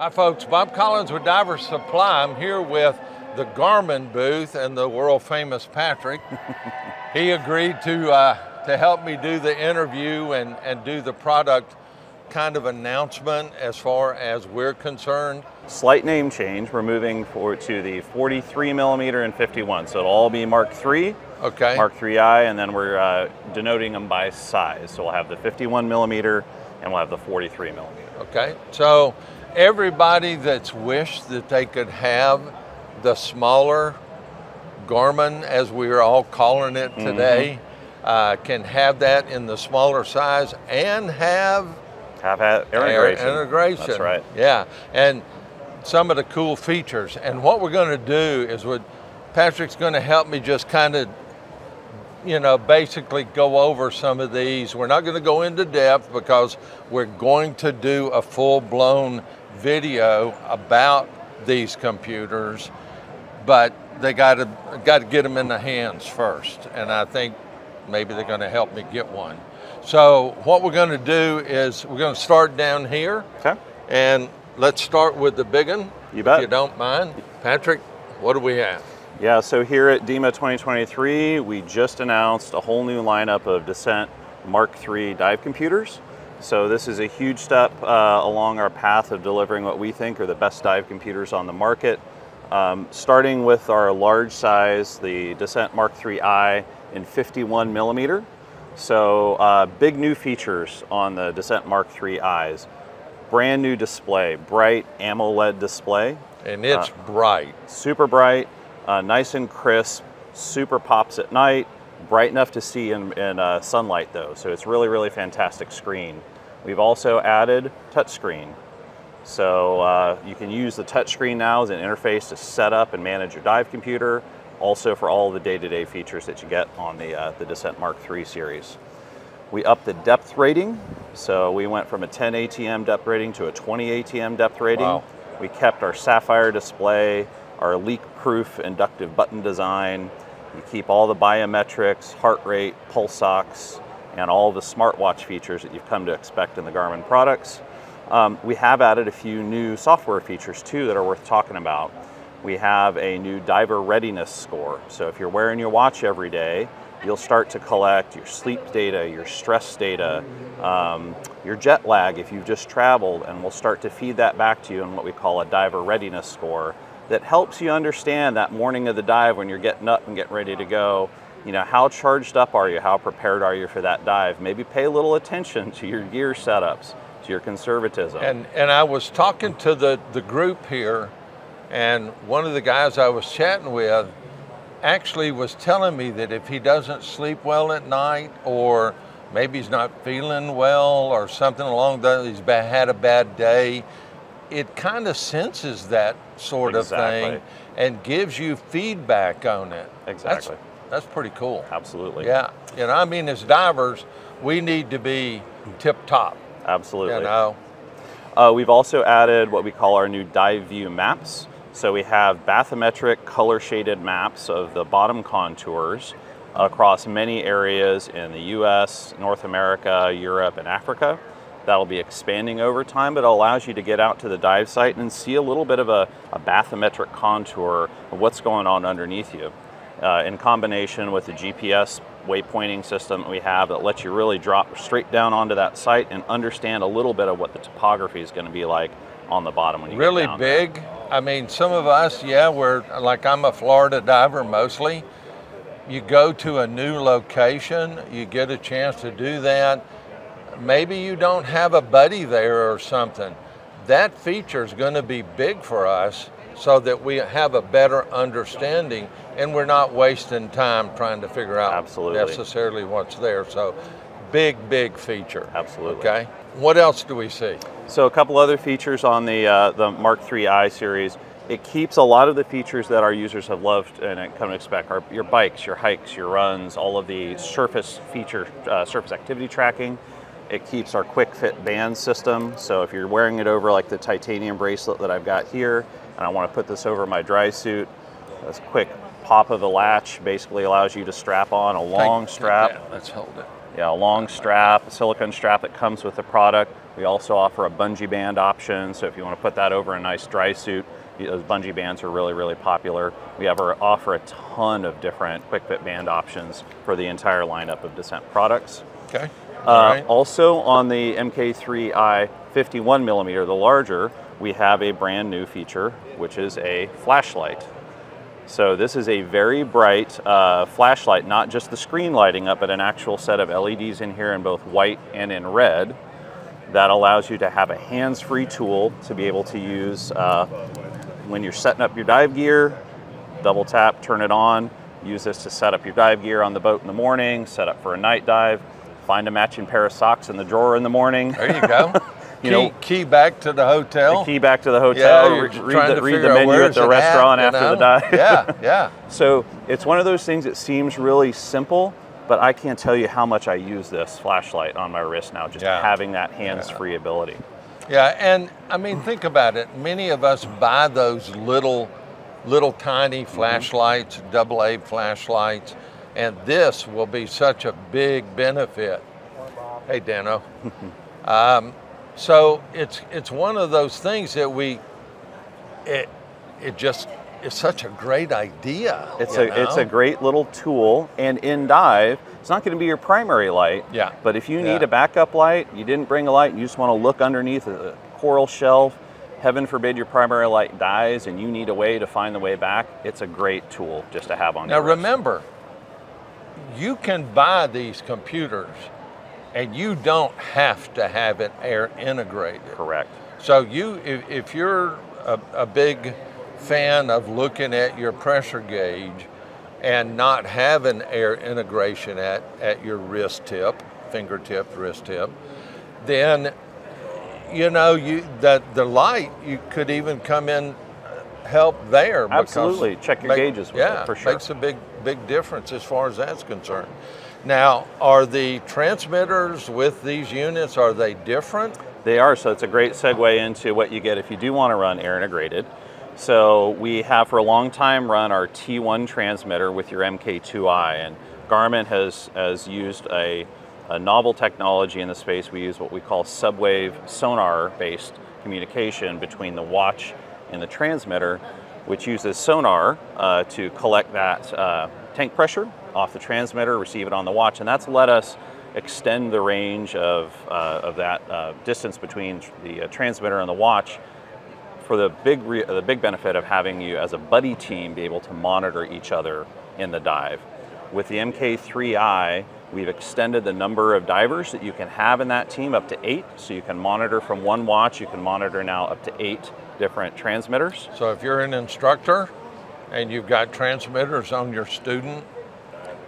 Hi, folks. Bob Collins with Diver Supply. I'm here with the Garmin booth and the world famous Patrick. he agreed to uh, to help me do the interview and, and do the product kind of announcement as far as we're concerned. Slight name change. We're moving forward to the 43 millimeter and 51. So it'll all be Mark III, Okay. Mark III-i, and then we're uh, denoting them by size. So we'll have the 51 millimeter and we'll have the 43 millimeter. Okay. So everybody that's wished that they could have the smaller Garmin, as we are all calling it Mm-hmm. today, uh, can have that in the smaller size and have Have had integration. integration. That's right. Yeah, and some of the cool features. And what we're going to do is what Patrick's going to help me just kind of, you know, basically go over some of these. We're not going to go into depth because we're going to do a full-blown video about these computers, but they got to got to get them in the hands first. And I think maybe they're going to help me get one. So what we're going to do is we're going to start down here, Okay. and let's start with the big one. You bet. If you don't mind, Patrick, what do we have? Yeah, so here at DEMA 2023, we just announced a whole new lineup of Descent Mark III dive computers. So this is a huge step uh, along our path of delivering what we think are the best dive computers on the market. Um, starting with our large size, the Descent Mark III-i in 51 millimeter. So uh, big new features on the Descent Mark III-i's. Brand new display, bright AMOLED display And it's Uh, bright. super bright, uh, nice and crisp, super pops at night, bright enough to see in, in uh, sunlight though, so it's really, really fantastic screen. We've also added touchscreen. So uh, you can use the touchscreen now as an interface to set up and manage your dive computer, also for all the day-to-day features that you get on the, uh, the Descent Mark III series. We upped the depth rating, so we went from a 10 ATM depth rating to a 20 ATM depth rating. Wow. We kept our sapphire display, our leak-proof inductive button design. You keep all the biometrics, heart rate, pulse ox, and all the smartwatch features that you've come to expect in the Garmin products. Um, we have added a few new software features too that are worth talking about. We have a new diver readiness score. So if you're wearing your watch every day, you'll start to collect your sleep data, your stress data, um, your jet lag if you've just traveled, and we'll start to feed that back to you in what we call a diver readiness score that helps you understand that morning of the dive when you're getting up and getting ready to go. You know, how charged up are you? How prepared are you for that dive? Maybe pay a little attention to your gear setups, to your conservatism. And and I was talking to the the group here, and one of the guys I was chatting with actually was telling me that if he doesn't sleep well at night, or maybe he's not feeling well, or something along those, he's had a bad day, it kind of senses that sort of thing and gives you feedback on it. Exactly. That's, that's pretty cool. Absolutely. Yeah. You know, I mean, as divers, we need to be tip top. Absolutely. You know. Uh, we've also added what we call our new dive view maps. So we have bathymetric color shaded maps of the bottom contours across many areas in the US, North America, Europe, and Africa. That'll be expanding over time, but it allows you to get out to the dive site and see a little bit of a, a bathymetric contour of what's going on underneath you. Uh, in combination with the GPS waypointing system that we have that lets you really drop straight down onto that site and understand a little bit of what the topography is going to be like on the bottom when you really down there. big. I mean, some of us, yeah, we're like I'm a Florida diver mostly. You go to a new location, you get a chance to do that. Maybe you don't have a buddy there or something. That feature is going to be big for us so that we have a better understanding and we're not wasting time trying to figure out Absolutely. necessarily what's there. So, big, big feature. Absolutely. Okay. What else do we see? So a couple other features on the uh, the Mark III-i series. It keeps a lot of the features that our users have loved and come to expect: our, your bikes, your hikes, your runs, all of the surface feature, uh, surface activity tracking. It keeps our quick fit band system. So if you're wearing it over like the titanium bracelet that I've got here, and I want to put this over my dry suit, this quick pop of the latch basically allows you to strap on a long Take- take strap that. Let's hold it. Yeah, a long strap, a silicone strap that comes with the product. We also offer a bungee band option, so if you want to put that over a nice dry suit, those bungee bands are really, really popular. We have our, offer a ton of different quick fit band options for the entire lineup of Descent products. Okay. Uh, Also on the MK3i 51 millimeter, the larger, we have a brand new feature, which is a flashlight. So this is a very bright uh, flashlight, not just the screen lighting up, but an actual set of LEDs in here in both white and in red that allows you to have a hands-free tool to be able to use uh, when you're setting up your dive gear, double tap, turn it on, use this to set up your dive gear on the boat in the morning, set up for a night dive, find a matching pair of socks in the drawer in the morning. There you go. you key, know, key back to the hotel. the key back to the hotel, Yeah, you're re- trying read, to the, read the menu at the restaurant at, after the dive. yeah, yeah. So it's one of those things that seems really simple, but I can't tell you how much I use this flashlight on my wrist now, just Yeah. having that hands-free ability. Yeah, and I mean, think about it. Many of us buy those little, little tiny Mm-hmm. flashlights, double A flashlights, and this will be such a big benefit. Hey, Dano. um, so it's it's one of those things that we, it, it just is such a great idea. It's a it's a great little tool, and in dive, it's not going to be your primary light. Yeah. But if you Yeah. need a backup light, you didn't bring a light, you just want to look underneath a coral shelf. Heaven forbid your primary light dies, and you need a way to find the way back. It's a great tool just to have on. Now remember, you can buy these computers and you don't have to have it air integrated. Correct. So you if, if you're a, a big fan of looking at your pressure gauge and not having air integration at, at your wrist tip, fingertip, wrist tip, then you know you that the light you could even come in uh, help there. Absolutely. Check your gauges with it, yeah, for sure. makes a big big difference as far as that's concerned. Now, are the transmitters with these units are they different? They are, so it's a great segue into what you get if you do want to run air integrated. So we have for a long time run our T1 transmitter with your MK2i, and Garmin has, has used a, a novel technology in the space. We use what we call SubWave sonar-based communication between the watch and the transmitter, which uses sonar uh, to collect that uh, tank pressure off the transmitter, receive it on the watch, and that's let us extend the range of, uh, of that uh, distance between the uh, transmitter and the watch for the big, re- the big benefit of having you as a buddy team be able to monitor each other in the dive. With the MK3i, we've extended the number of divers that you can have in that team up to eight. So you can monitor from one watch, you can monitor now up to eight different transmitters. So if you're an instructor and you've got transmitters on your student,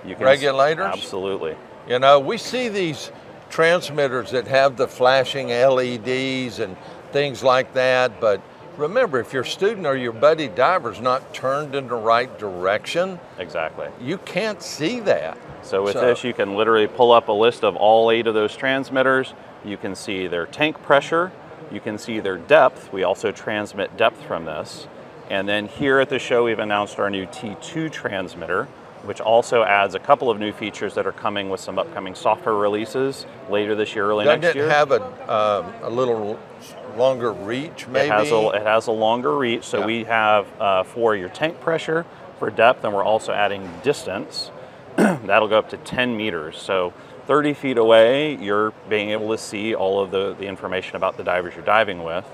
You can Regulators? Absolutely. you know, we see these transmitters that have the flashing LEDs and things like that, but remember if your student or your buddy diver's not turned in the right direction, Exactly. you can't see that. So with this, you can literally pull up a list of all eight of those transmitters. You can see their tank pressure. You can see their depth. We also transmit depth from this. And then here at the show, we've announced our new T2 transmitter, which also adds a couple of new features that are coming with some upcoming software releases later this year, early Doesn't next it year. have a, um, a little longer reach, maybe? It has a it has a longer reach, so Yeah. we have uh, for your tank pressure for depth, and we're also adding distance. That'll go up to 10 meters. So 30 feet away, you're being able to see all of the, the information about the divers you're diving with.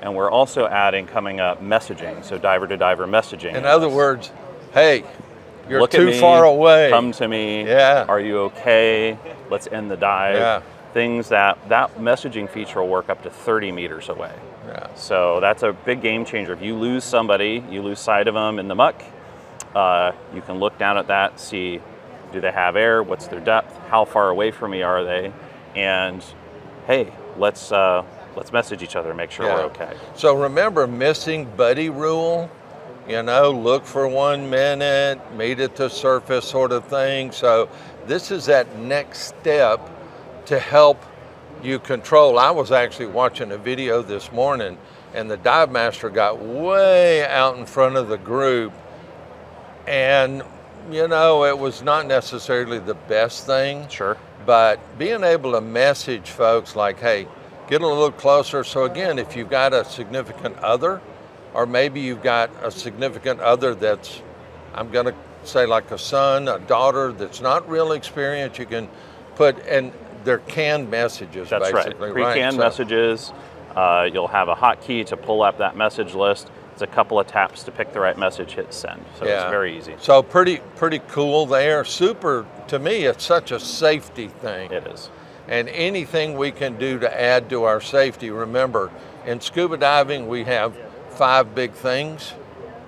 And we're also adding coming up messaging, so diver to diver messaging. In other words, hey, you're Look too me, far away. Come to me. Yeah. Are you okay? Let's end the dive. Yeah. Things that that messaging feature will work up to 30 meters away. Yeah. So that's a big game changer. If you lose somebody, you lose sight of them in the muck, uh, you can look down at that, see do they have air, what's their depth, how far away from me are they, and hey, let's uh, let's message each other, make sure Yeah. we're okay. So remember missing buddy rule, you know, look for one minute, meet at the surface sort of thing. So this is that next step to help you control. I was actually watching a video this morning and the dive master got way out in front of the group and you know, it was not necessarily the best thing Sure. but being able to message folks like, hey, get a little closer. So again, if you've got a significant other, or maybe you've got a significant other that's, I'm going to say like a son, a daughter that's not real experienced, you can put, and they're canned messages That's basically, right. Pre-canned So- messages. Uh, you'll have a hotkey to pull up that message list. It's a couple of taps to pick the right message, hit send. So it's very easy. So pretty pretty cool there. Super to me it's such a safety thing. It is. And anything we can do to add to our safety, remember, in scuba diving we have five big things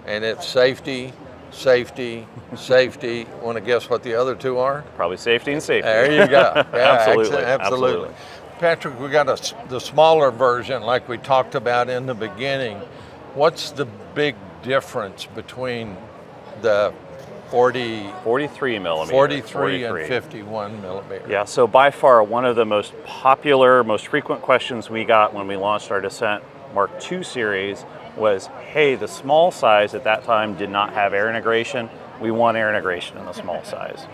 and it's safety, safety, safety. Want to guess what the other two are? Probably safety and safety. There you go. Yeah, absolutely. ex- absolutely. Patrick, we got a the smaller version like we talked about in the beginning. What's the big difference between the 40, 43 millimeter. 43 and 51 millimeter? Yeah, so by far one of the most popular, most frequent questions we got when we launched our Descent Mark II series was, hey, the small size at that time did not have air integration. We want air integration in the small size.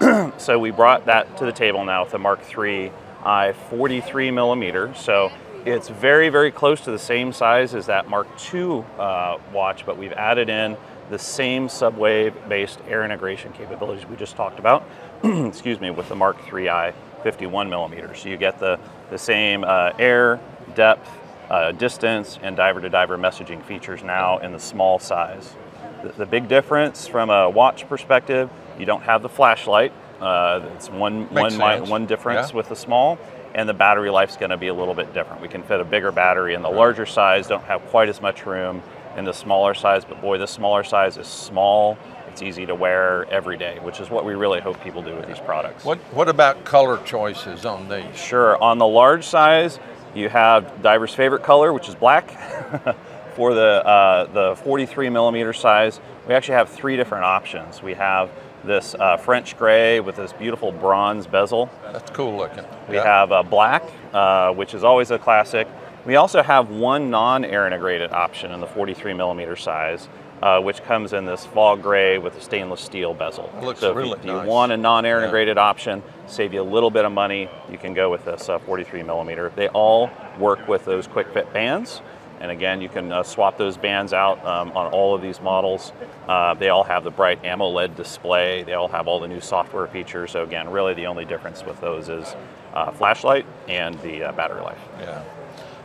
so we brought that to the table now with the Mark III I 43 millimeter. So it's very, very close to the same size as that Mark II uh, watch, but we've added in the same SubWave based air integration capabilities we just talked about, excuse me, with the Mark III-I 51 millimeter. So you get the, the same uh, air, depth, uh, distance, and diver to diver messaging features now in the small size. The, the big difference from a watch perspective, you don't have the flashlight. Uh, it's one, Makes one, one difference Yeah. with the small, and the battery life's going to be a little bit different. We can fit a bigger battery in the larger size, don't have quite as much room in the smaller size, but boy, the smaller size is small. It's easy to wear every day, which is what we really hope people do with these products. What What about color choices on these? Sure. On the large size, you have diver's favorite color, which is black. For the uh, the 43 millimeter size, we actually have three different options. We have this uh, French gray with this beautiful bronze bezel. That's cool looking. We have uh, black, uh, which is always a classic. We also have one non-air integrated option in the 43 millimeter size, uh, which comes in this fog gray with a stainless steel bezel. Looks so if you- really if you, nice. want a non-air integrated option, save you a little bit of money, you can go with this uh, 43 millimeter. They all work with those quick fit bands. And again, you can uh, swap those bands out um, on all of these models. Uh, they all have the bright AMOLED display. They all have all the new software features. So again, really the only difference with those is uh, flashlight and the uh, battery life. Yeah.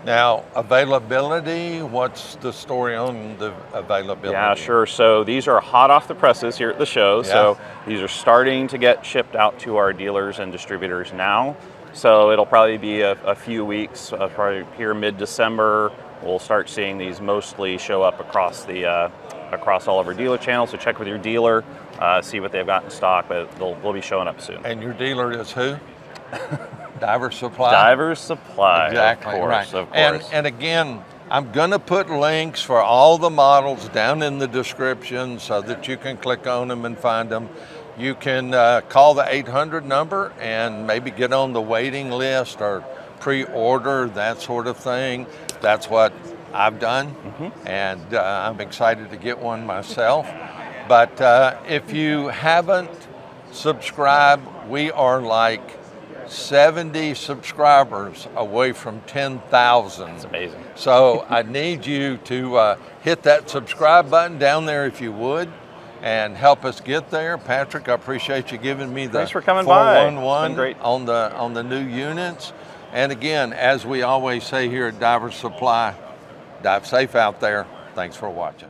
Now availability. What's the story on the availability? Yeah, sure. So these are hot off the presses here at the show. So these are starting to get shipped out to our dealers and distributors now. So it'll probably be a, a few weeks, uh, probably here mid-December. We'll start seeing these mostly show up across the uh, across all of our dealer channels. So check with your dealer, uh, see what they've got in stock, but they'll, they'll be showing up soon. And your dealer is who? Diver Supply. Divers Supply, Exactly of course, right. of course. And and again, I'm going to put links for all the models down in the description so that you can click on them and find them. You can uh, call the 800 number and maybe get on the waiting list or pre-order that sort of thing. That's what I've done, Mm-hmm. and uh, I'm excited to get one myself. But uh, if you haven't subscribed, we are like 70 subscribers away from 10,000. it's amazing. So I need you to uh, hit that subscribe button down there if you would and help us get there. Patrick, I appreciate you giving me the Thanks for coming by. It's 411 great. on the on the new units. And again, as we always say here at Divers Supply, dive safe out there. Thanks for watching.